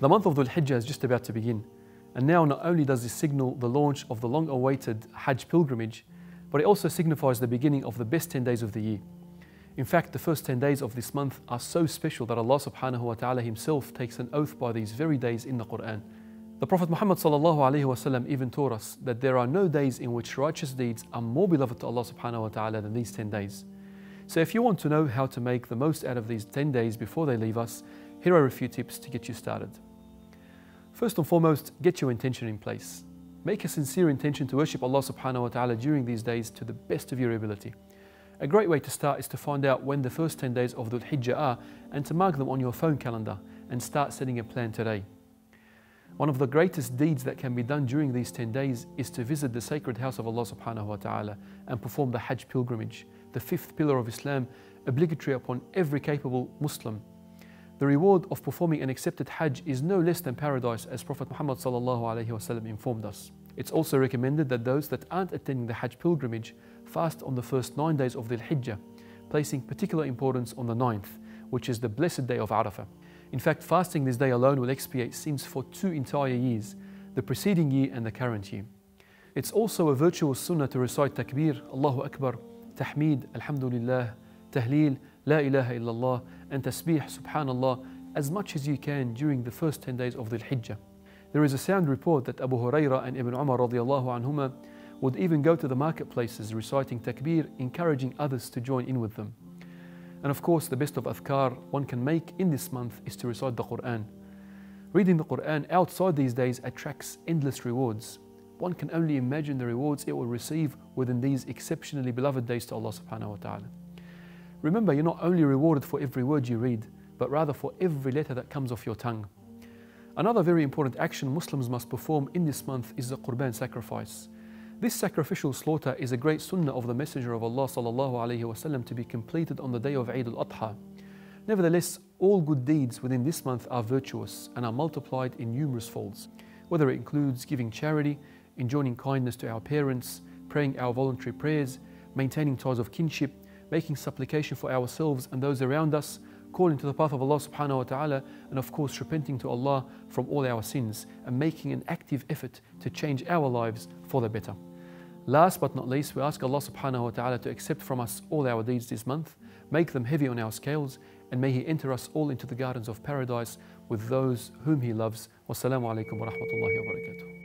The month of Dhul Hijjah is just about to begin. And now not only does this signal the launch of the long awaited Hajj pilgrimage, but it also signifies the beginning of the best 10 days of the year. In fact, the first 10 days of this month are so special that Allah subhanahu wa ta'ala himself takes an oath by these very days in the Quran. The Prophet Muhammad sallallahu wasallam even taught us that there are no days in which righteous deeds are more beloved to Allah subhanahu wa ta'ala than these 10 days. So if you want to know how to make the most out of these 10 days before they leave us, here are a few tips to get you started. First and foremost, get your intention in place. Make a sincere intention to worship Allah subhanahu wa ta'ala during these days to the best of your ability. A great way to start is to find out when the first 10 days of Dhul Hijjah are and to mark them on your phone calendar and start setting a plan today. One of the greatest deeds that can be done during these 10 days is to visit the sacred house of Allah subhanahu wa ta'ala and perform the Hajj pilgrimage, the fifth pillar of Islam, obligatory upon every capable Muslim the reward of performing an accepted Hajj is no less than paradise, as Prophet Muhammad informed us. It's also recommended that those that aren't attending the Hajj pilgrimage fast on the first nine days of Dhul Hijjah, placing particular importance on the ninth, which is the blessed day of Arafah. In fact, fasting this day alone will expiate sins for two entire years, the preceding year and the current year. It's also a virtuous sunnah to recite takbir, Allahu Akbar, tahmid, alhamdulillah, tahleel, La ilaha illallah and tasbih subhanallah as much as you can during the first 10 days of Dhul Hijjah. There is a sound report that Abu Hurairah and Ibn Umar radiallahu anhuma would even go to the marketplaces reciting takbir, encouraging others to join in with them. And of course, the best of adhkar one can make in this month is to recite the Quran. Reading the Quran outside these days attracts endless rewards. One can only imagine the rewards it will receive within these exceptionally beloved days to Allah subhanahu wa ta'ala. Remember, you're not only rewarded for every word you read, but rather for every letter that comes off your tongue. Another very important action Muslims must perform in this month is the Qurban sacrifice. This sacrificial slaughter is a great sunnah of the Messenger of Allah وسلم, to be completed on the day of Eid al-Adha. Nevertheless, all good deeds within this month are virtuous and are multiplied in numerous folds, whether it includes giving charity, enjoining kindness to our parents, praying our voluntary prayers, maintaining ties of kinship, making supplication for ourselves and those around us, calling to the path of Allah subhanahu wa ta'ala, and of course repenting to Allah from all our sins and making an active effort to change our lives for the better. Last but not least, we ask Allah subhanahu wa ta'ala to accept from us all our deeds this month, make them heavy on our scales, and may He enter us all into the gardens of paradise with those whom He loves. Wassalamu alaikum wa rahmatullahi wa barakatuh.